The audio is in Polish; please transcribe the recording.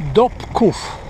Dobków.